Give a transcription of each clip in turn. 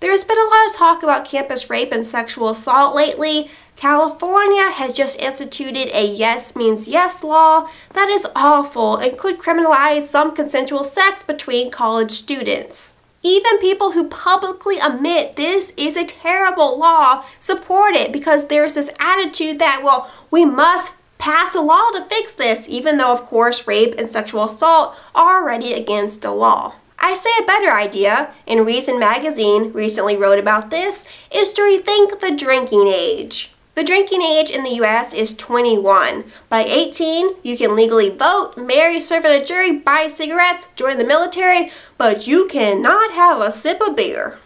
There's been a lot of talk about campus rape and sexual assault lately. California has just instituted a yes means yes law that is awful and could criminalize some consensual sex between college students. Even people who publicly admit this is a terrible law support it because there's this attitude that, well, we must pass a law to fix this, even though, of course, rape and sexual assault are already against the law. I say a better idea, and Reason Magazine recently wrote about this, is to rethink the drinking age. The drinking age in the US is 21. By 18, you can legally vote, marry, serve in a jury, buy cigarettes, join the military, but you cannot have a sip of beer.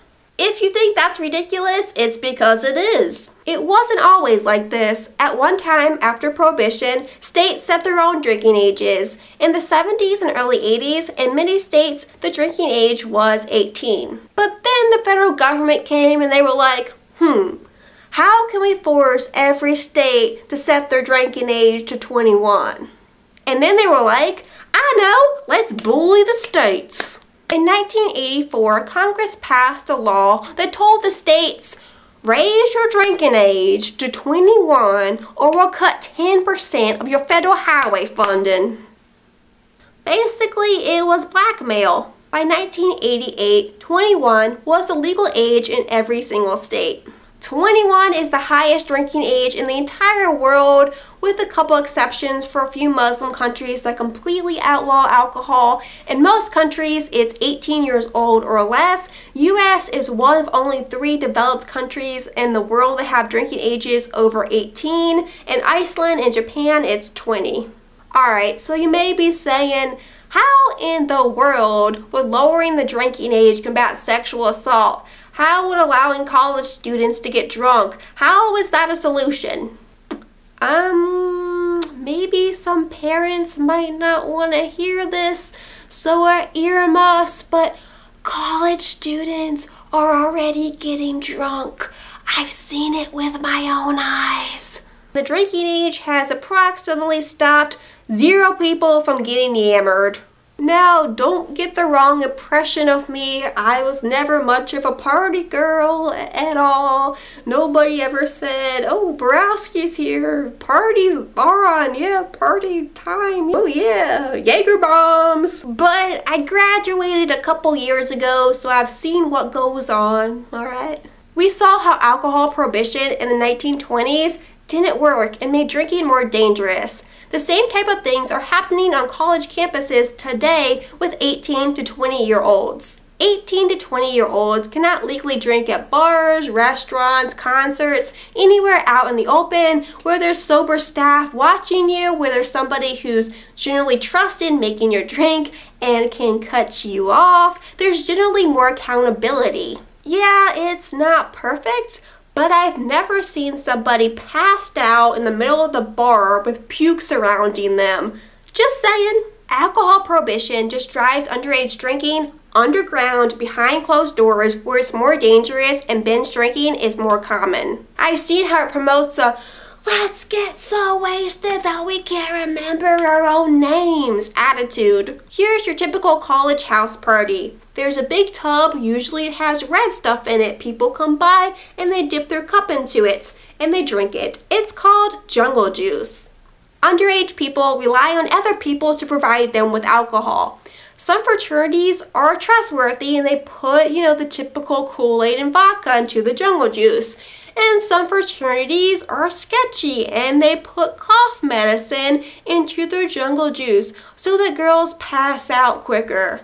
If you think that's ridiculous, it's because it is. It wasn't always like this. At one time, after Prohibition, states set their own drinking ages. In the 70s and early 80s, in many states, the drinking age was 18. But then the federal government came and they were like, hmm, how can we force every state to set their drinking age to 21? And then they were like, I know, let's bully the states. In 1984, Congress passed a law that told the states, raise your drinking age to 21 or we'll cut 10% of your federal highway funding. Basically, it was blackmail. By 1988, 21 was the legal age in every single state. 21 is the highest drinking age in the entire world, with a couple exceptions for a few Muslim countries that completely outlaw alcohol. In most countries, it's 18 years old or less. US is one of only three developed countries in the world that have drinking ages over 18. In Iceland and Japan, it's 20. Alright, so you may be saying, how in the world would lowering the drinking age combat sexual assault? How would allowing college students to get drunk, how is that a solution? Um, maybe some parents might not want to hear this, so I earmuffs, but college students are already getting drunk. I've seen it with my own eyes. The drinking age has approximately stopped zero people from getting yammered. Now, don't get the wrong impression of me. I was never much of a party girl at all. Nobody ever said, oh, Borowski's here. Party's on. Yeah, party time. Oh, yeah. Jaeger bombs. But I graduated a couple years ago, so I've seen what goes on, all right? We saw how alcohol prohibition in the 1920s didn't work and made drinking more dangerous. The same type of things are happening on college campuses today with 18 to 20 year olds. 18 to 20 year olds cannot legally drink at bars, restaurants, concerts, anywhere out in the open where there's sober staff watching you, where there's somebody who's generally trusted making your drink and can cut you off. There's generally more accountability. Yeah, it's not perfect, but I've never seen somebody passed out in the middle of the bar with puke surrounding them. Just saying. Alcohol prohibition just drives underage drinking underground behind closed doors where it's more dangerous and binge drinking is more common. I've seen how it promotes a let's get so wasted that we can't remember our own names attitude. Here's your typical college house party. There's a big tub, usually it has red stuff in it. People come by and they dip their cup into it and they drink it. It's called jungle juice. Underage people rely on other people to provide them with alcohol. Some fraternities are trustworthy and they put, you know, the typical Kool-Aid and vodka into the jungle juice. And some fraternities are sketchy and they put cough medicine into their jungle juice so that girls pass out quicker.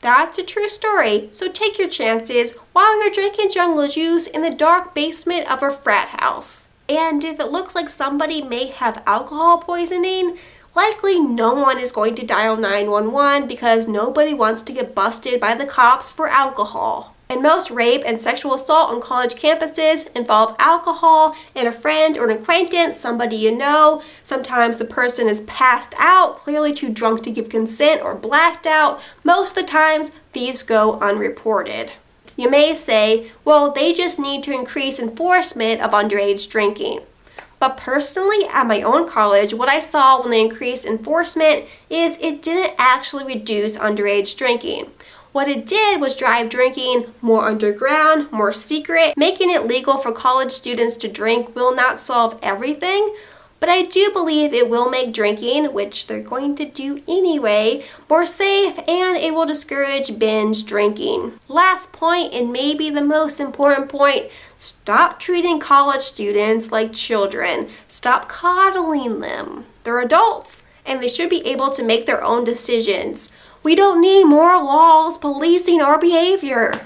That's a true story, so take your chances while you're drinking jungle juice in the dark basement of a frat house. And if it looks like somebody may have alcohol poisoning, likely no one is going to dial 911 because nobody wants to get busted by the cops for alcohol. And most rape and sexual assault on college campuses involve alcohol and a friend or an acquaintance, somebody you know. Sometimes the person is passed out, clearly too drunk to give consent or blacked out. Most of the times, these go unreported. You may say, well, they just need to increase enforcement of underage drinking. But personally, at my own college, what I saw when they increased enforcement is it didn't actually reduce underage drinking. What it did was drive drinking more underground, more secret. Making it legal for college students to drink will not solve everything, but I do believe it will make drinking, which they're going to do anyway, more safe and it will discourage binge drinking. Last point, and maybe the most important point, stop treating college students like children. Stop coddling them. They're adults and they should be able to make their own decisions. We don't need more laws policing our behavior.